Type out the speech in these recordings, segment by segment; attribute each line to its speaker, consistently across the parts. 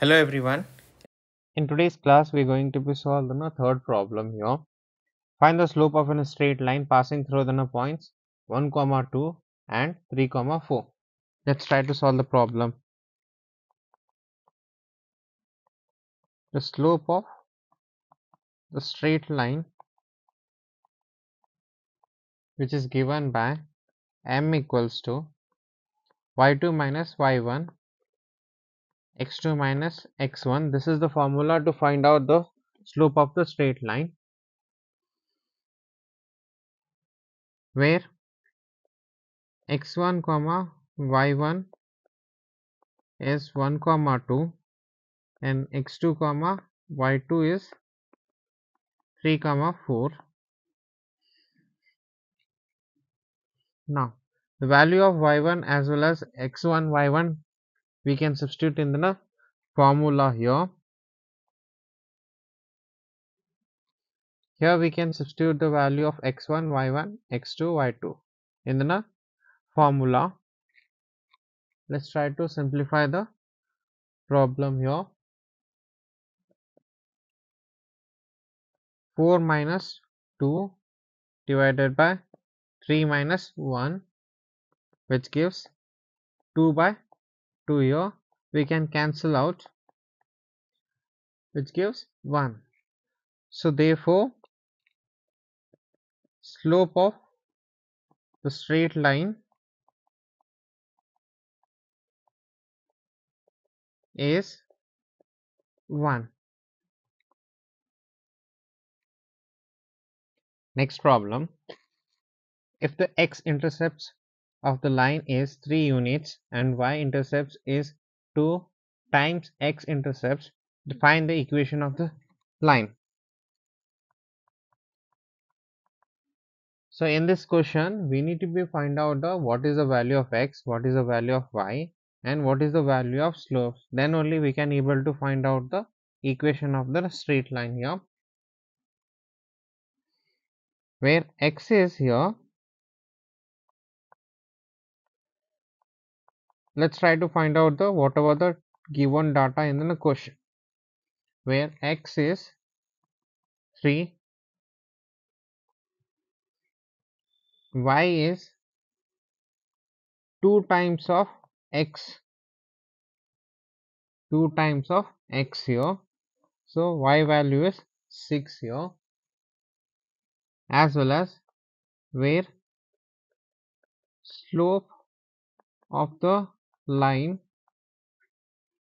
Speaker 1: Hello everyone. In today's class, we're going to be solving a third problem here. Find the slope of a straight line passing through the points 1, comma 2 and 3, comma 4. Let's try to solve the problem. The slope of the straight line which is given by m equals to y2 minus y1 x2 minus x1 this is the formula to find out the slope of the straight line. Where? X1 comma y1 is 1 comma 2 and x2 comma y2 is 3 comma 4 now the value of y1 as well as x1 y1 we can substitute in the formula here. Here we can substitute the value of x1 y1 x2 y2 in the formula. Let's try to simplify the problem here. 4 minus 2 divided by 3 minus 1 which gives 2 by 2 here we can cancel out which gives 1 so therefore slope of the straight line is 1 next problem. If the x-intercepts of the line is 3 units and y-intercepts is 2 times x-intercepts define the equation of the line. So in this question we need to be find out the what is the value of x what is the value of y and what is the value of slopes. Then only we can able to find out the equation of the straight line here where x is here let's try to find out the whatever the given data in the question where x is 3 y is 2 times of x 2 times of x here. So y value is 6 here as well as where slope of the line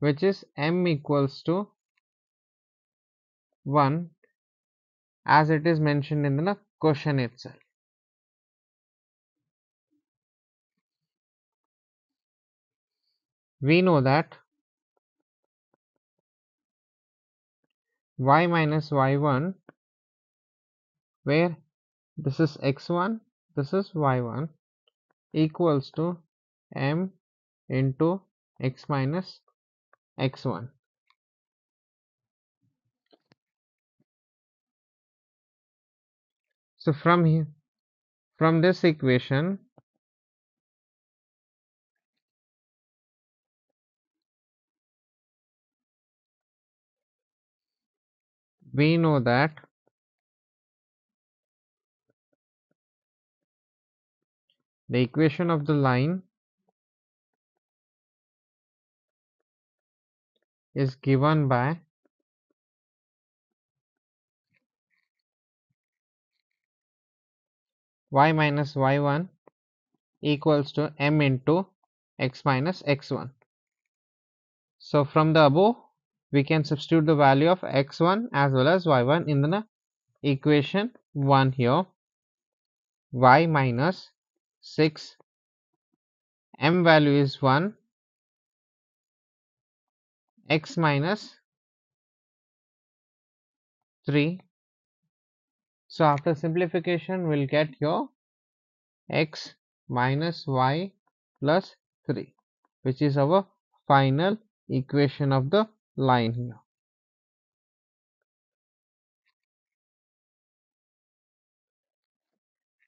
Speaker 1: which is m equals to 1 as it is mentioned in the question itself. We know that y minus y1 where this is x1 this is y1 equals to m into x minus x1 so from here from this equation we know that the equation of the line is given by y minus y1 equals to m into x minus x1. So from the above we can substitute the value of x1 as well as y1 in the equation 1 here y minus 6 m value is 1 x minus 3 so after simplification we'll get your x minus y plus 3 which is our final equation of the line here.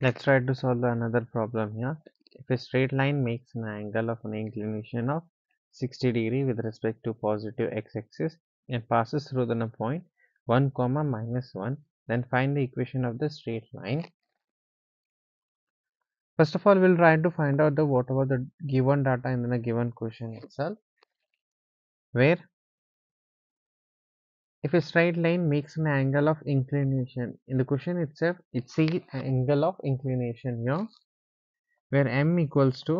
Speaker 1: Let's try to solve another problem here. If a straight line makes an angle of an inclination of 60 degree with respect to positive x-axis and passes through the point 1 comma minus 1 then find the equation of the straight line. First of all we'll try to find out the whatever the given data in the given question itself where if a straight line makes an angle of inclination in the question itself it's the angle of inclination here where m equals to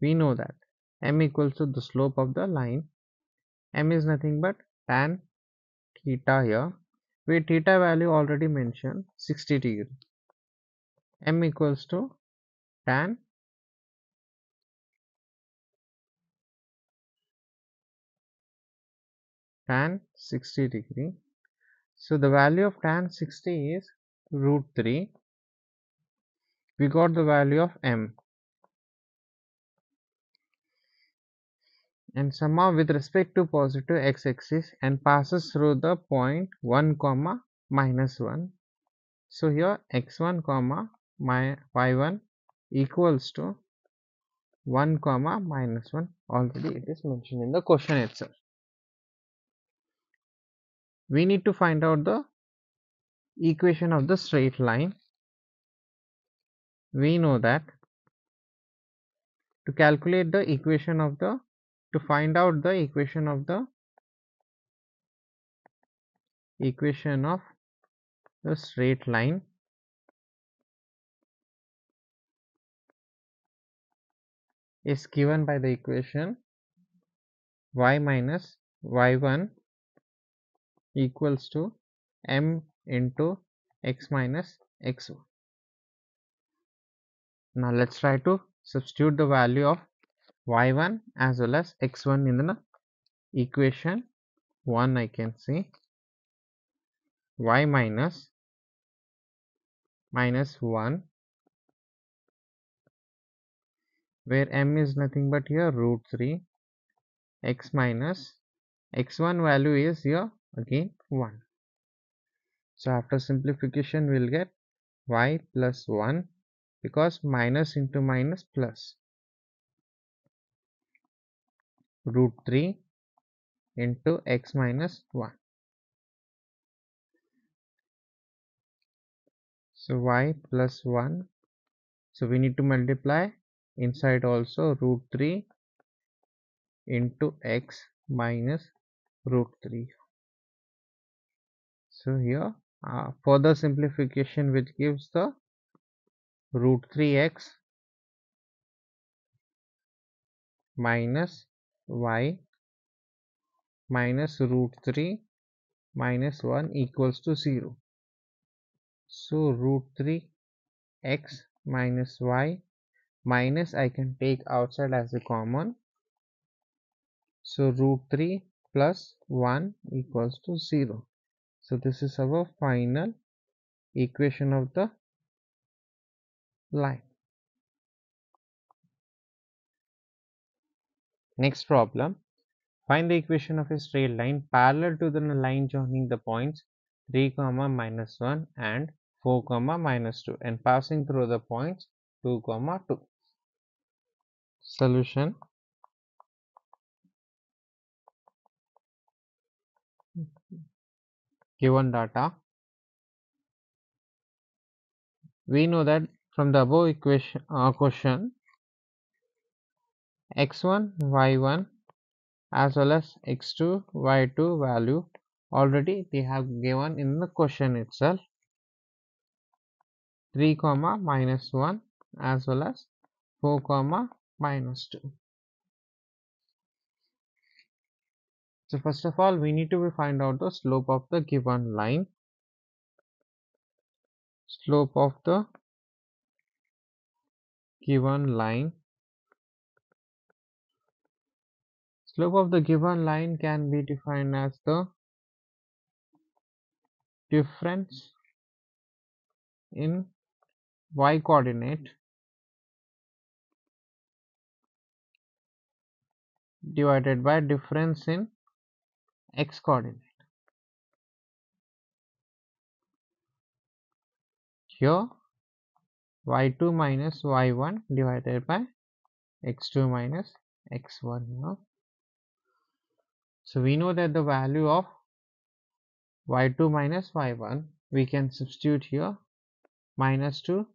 Speaker 1: we know that m equals to the slope of the line. m is nothing but tan theta here where theta value already mentioned 60 degree. m equals to tan tan 60 degree. So the value of tan 60 is root 3 we got the value of m and somehow with respect to positive x-axis and passes through the point 1 comma minus 1 so here x1 comma my y1 equals to 1 comma minus 1 already it is mentioned in the question itself. We need to find out the equation of the straight line. We know that to calculate the equation of the to find out the equation of the equation of the straight line. Is given by the equation y minus y1 equals to m into x minus x1 now let's try to substitute the value of y1 as well as x1 in the equation. 1 I can see. Y minus minus 1 where m is nothing but your root 3 x minus x1 value is your again 1 so after simplification we'll get y plus 1 because minus into minus plus root 3 into x minus 1 so y plus 1 so we need to multiply inside also root 3 into x minus root 3 so here uh, further simplification which gives the root 3x minus y minus root 3 minus 1 equals to 0 so root 3 x minus y minus I can take outside as a common. So root 3 plus 1 equals to 0 so this is our final equation of the line next problem. Find the equation of a straight line parallel to the line joining the points 3 comma minus 1 and 4 comma minus 2 and passing through the points 2 comma 2 solution. Given data. We know that from the above equation uh, question x1 y1 as well as x2 y2 value. Already they have given in the question itself. 3 comma minus 1 as well as 4 comma minus 2 so first of all we need to find out the slope of the given line. Slope of the given line slope of the given line can be defined as the difference in y coordinate divided by difference in x coordinate here y2 minus y1 divided by x2 minus x1 here. So we know that the value of y2 minus y1 we can substitute here minus 2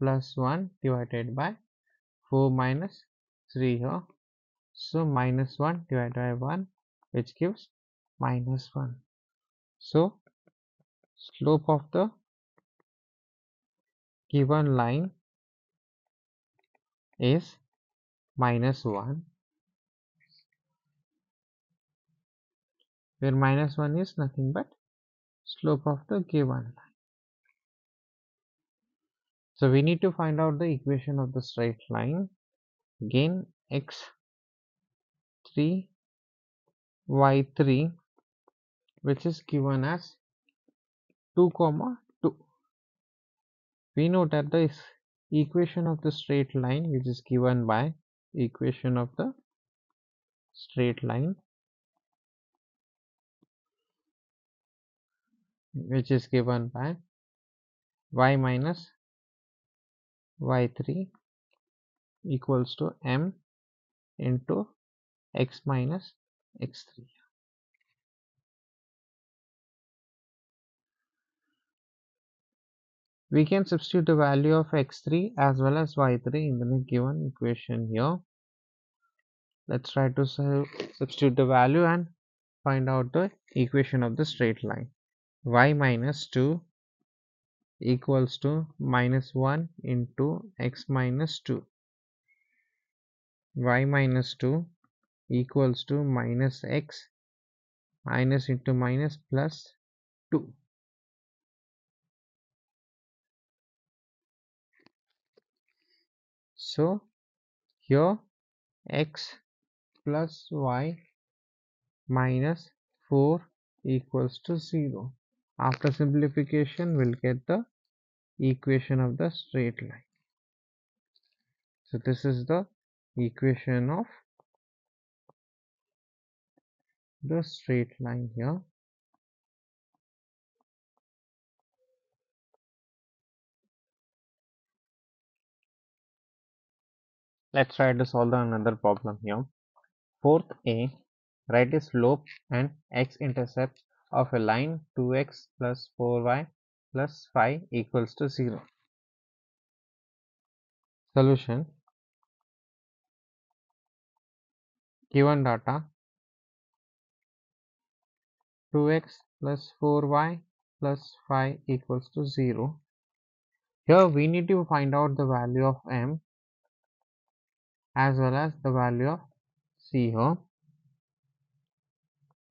Speaker 1: plus 1 divided by 4 minus 3 here. So minus 1 divided by 1 which gives minus 1. So slope of the given line is minus 1 where minus 1 is nothing but slope of the given line. So we need to find out the equation of the straight line. Again x3 y3 which is given as 2 comma 2. We know that the equation of the straight line which is given by equation of the straight line which is given by y minus y3 equals to m into x minus x3 we can substitute the value of x3 as well as y3 in the given equation here. Let's try to substitute the value and find out the equation of the straight line y minus 2 equals to minus 1 into x minus 2 y minus 2 equals to minus x minus into minus plus 2 so here x plus y minus 4 equals to 0 after simplification we'll get the equation of the straight line. So this is the equation of the straight line here. Let's try to solve another problem here. Fourth a write a slope and x-intercept of a line 2x plus 4y plus 5 equals to 0 solution. Given data. 2x plus 4y plus 5 equals to 0 here we need to find out the value of m as well as the value of c here.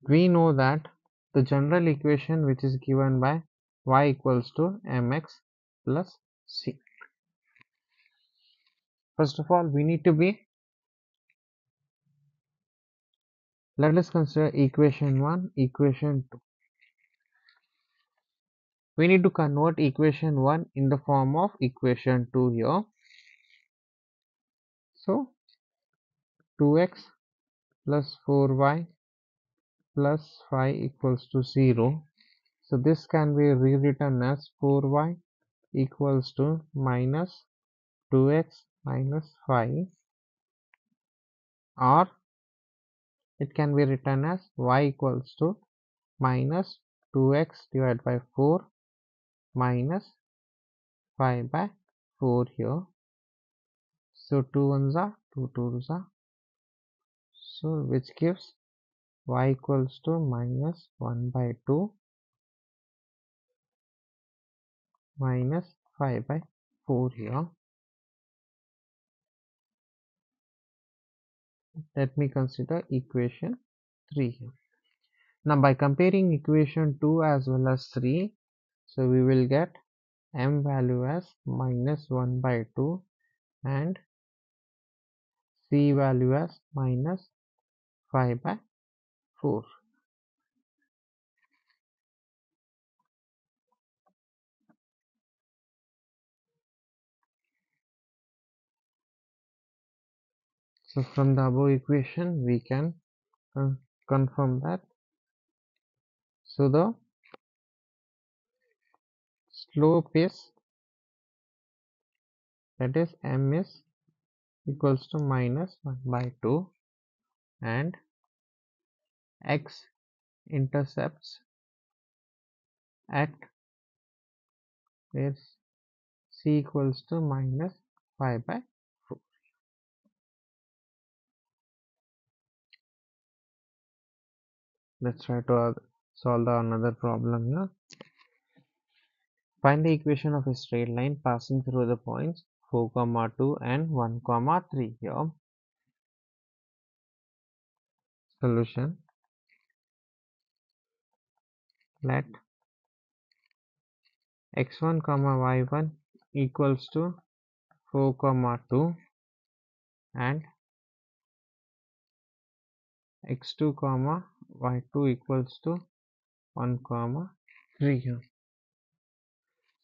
Speaker 1: We know that the general equation which is given by y equals to mx plus c. First of all we need to be let us consider equation 1 equation 2 we need to convert equation 1 in the form of equation 2 here. So 2x plus 4y plus 5 equals to 0 so this can be rewritten as 4y equals to minus 2x minus 5 or it can be written as y equals to minus 2x divided by 4 minus 5 by 4 here. So 2 ones are 2 twos are. So which gives y equals to minus 1 by 2 minus 5 by 4 here. Let me consider equation 3 here. Now by comparing equation 2 as well as 3 so we will get m value as minus 1 by 2 and c value as minus 5 by 4 So from the above equation we can uh, confirm that. So the slope is that is m is equals to minus 1 by 2 and x intercepts at where c equals to minus 5 by 4. Let's try to solve the another problem here. Find the equation of a straight line passing through the points 4 comma 2 and 1 comma 3 here. Solution let x1 comma y1 equals to 4 comma 2 and x2 comma y2 equals to 1 comma 3.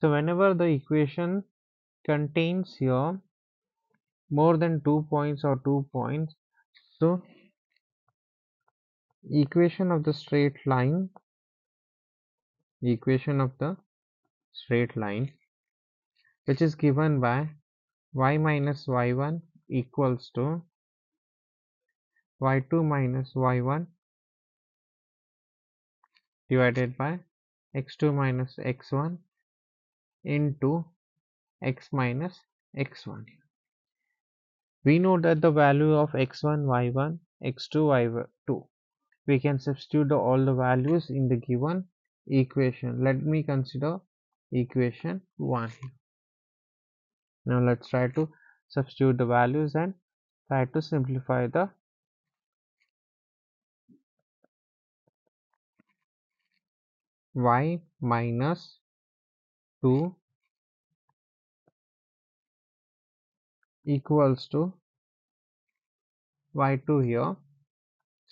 Speaker 1: So whenever the equation contains here more than 2 points or 2 points so equation of the straight line the equation of the straight line which is given by y minus y1 equals to y2 minus y1 divided by x2 minus x1 into x minus x1 we know that the value of x1 y1 x2 y2 we can substitute all the values in the given equation. Let me consider equation 1 now let's try to substitute the values and try to simplify the y minus 2 equals to y2 here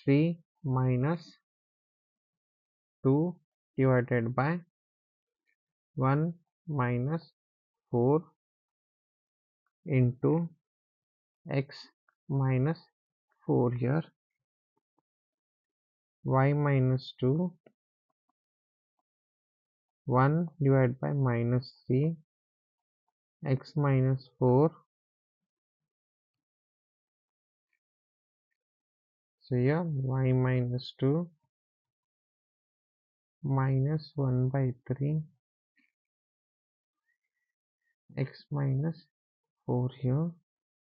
Speaker 1: 3 minus 2 divided by 1 minus 4 into x minus 4 here y minus 2 1 divided by minus 3 x minus 4 so here y minus 2 minus 1 by 3 x minus 4 here.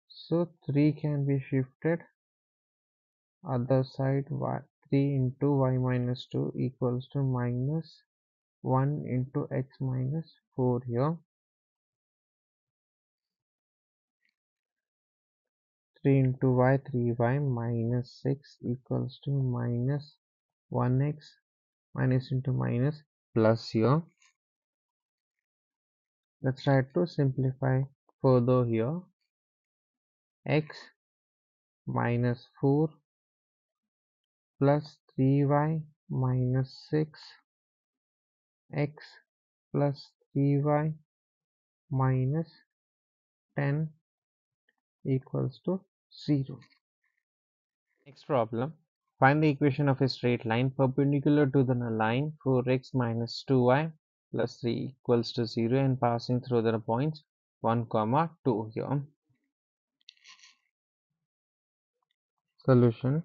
Speaker 1: So 3 can be shifted. Other side y 3 into y minus 2 equals to minus 1 into x minus 4 here. 3 into y 3y minus 6 equals to minus 1x minus into minus plus here. Let's try to simplify further here. X minus 4 plus 3y minus 6 x plus 3y minus 10 equals to 0 next problem Find the equation of a straight line perpendicular to the line 4x minus 2y plus 3 equals to 0 and passing through the points 1 comma 2 here. Solution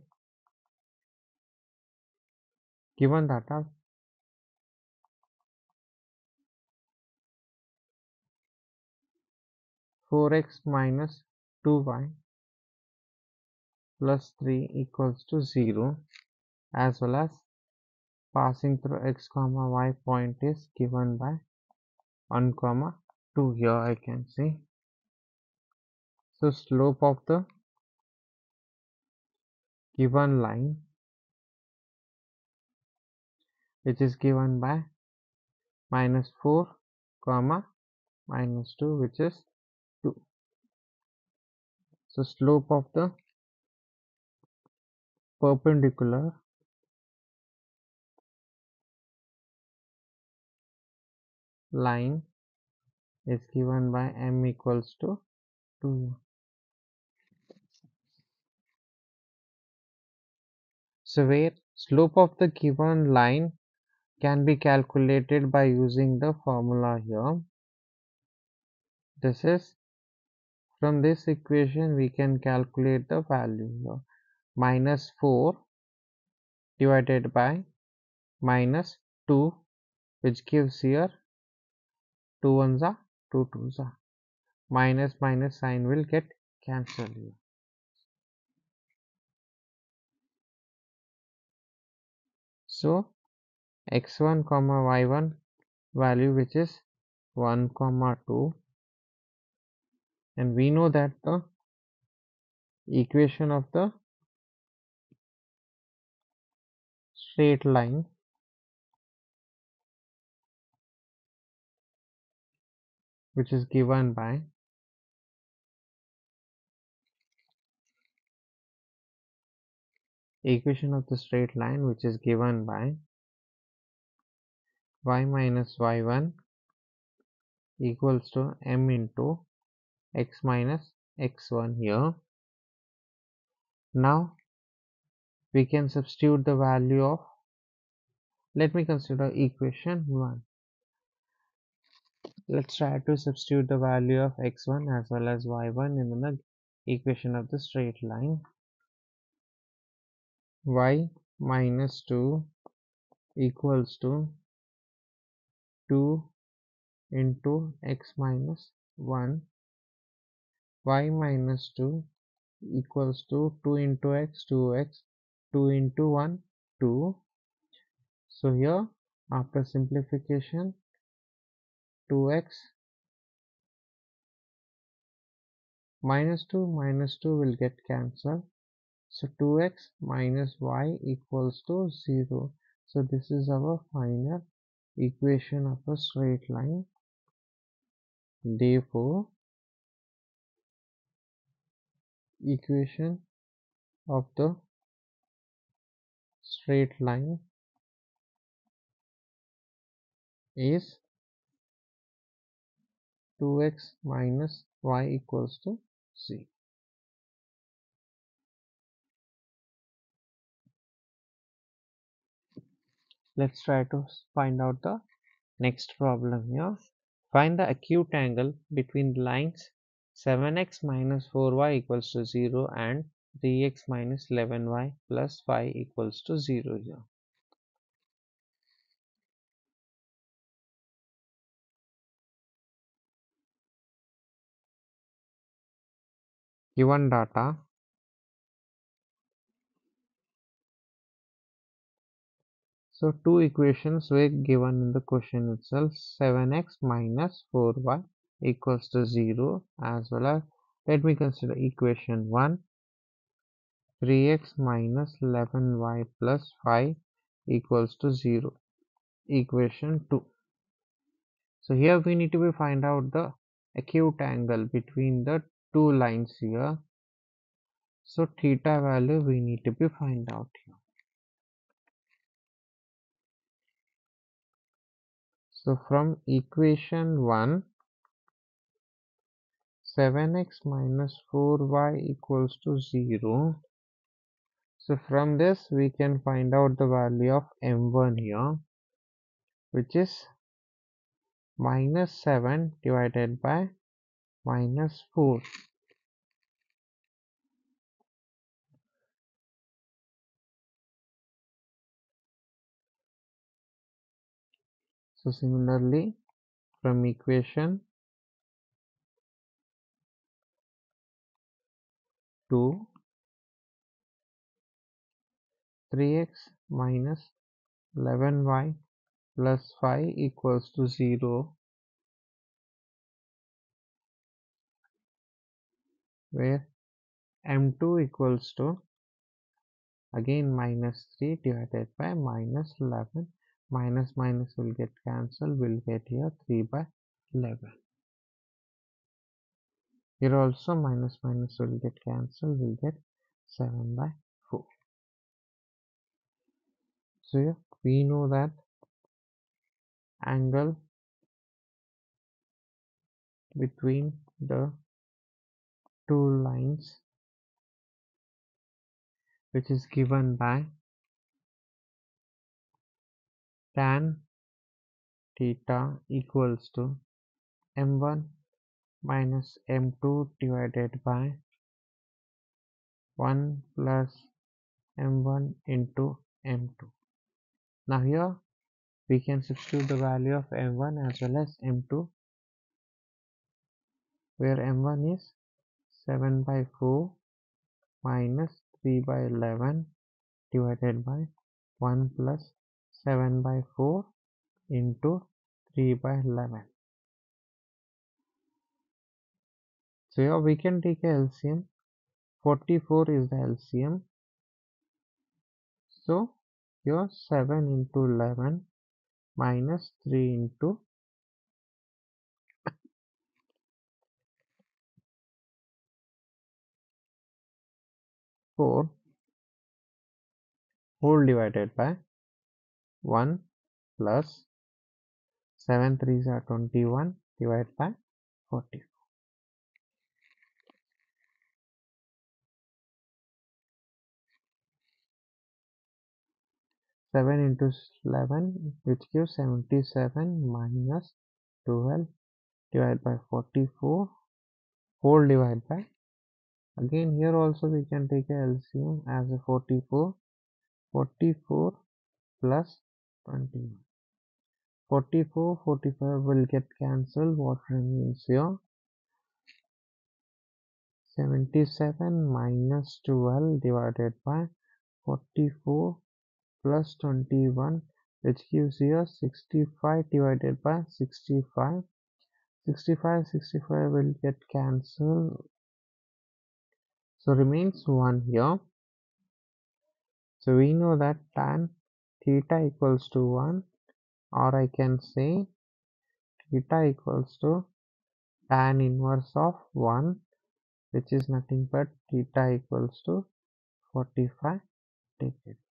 Speaker 1: Given data four x minus two y plus 3 equals to 0 as well as passing through x comma y point is given by 1 comma 2 here I can see. So slope of the given line which is given by minus 4 comma minus 2 which is 2 so slope of the perpendicular. Line is given by m equals to 2 so where slope of the given line can be calculated by using the formula here. This is from this equation we can calculate the value here minus 4 divided by minus 2 which gives here 2 ones are 2 twos are minus minus sign will get cancelled here. So x1 comma y1 value which is 1 comma 2 and we know that the equation of the straight line which is given by equation of the straight line which is given by y minus y1 equals to m into x minus x1 here. Now we can substitute the value of let me consider equation 1 let's try to substitute the value of x1 as well as y1 in the equation of the straight line. Y minus 2 equals to 2 into x minus 1 y minus 2 equals to 2 into x 2x 2 into 1 2 so here after simplification 2x minus 2 minus 2 will get cancelled. So 2x minus y equals to 0 so this is our final equation of a straight line. Therefore equation of the straight line is 2x minus y equals to 0 let's try to find out the next problem here. Find the acute angle between lines 7x minus 4y equals to 0 and 3x minus 11y plus 5 equals to 0 here given data. So two equations were given in the question itself 7x minus 4y equals to 0 as well as let me consider equation 1 3x minus 11y plus 5 equals to 0 equation 2 so here we need to be find out the acute angle between the two lines here. So theta value we need to be find out here. So from equation 1 7x minus 4y equals to 0 so from this we can find out the value of m1 here which is minus 7 divided by minus 4 So similarly from equation 2 3x minus 11y plus 5 equals to 0 where m2 equals to again minus 3 divided by minus 11 minus minus will get cancelled. We'll get here 3 by 11 here also minus minus will get cancelled. We'll get 7 by 4 so here we know that angle between the two lines which is given by tan theta equals to m1 minus m2 divided by 1 plus m1 into m2 now here we can substitute the value of m1 as well as m2 where m1 is 7 by 4 minus 3 by 11 divided by 1 plus 7 by 4 into 3 by 11 so here we can take a LCM 44 is the LCM so here 7 into 11 minus 3 into 4 whole divided by 1 plus 7 3s are 21 divided by 44. 7 into 11 which gives 77 minus 12 divided by 44 whole divided by again here also we can take a LCM as a 44 44 plus 21 44 45 will get cancelled. What remains here? 77 minus 12 divided by 44 plus 21 which gives here 65 divided by 65 65 65 will get cancelled so remains 1 here. So we know that tan theta equals to 1 or I can say theta equals to tan inverse of 1 which is nothing but theta equals to 45 degree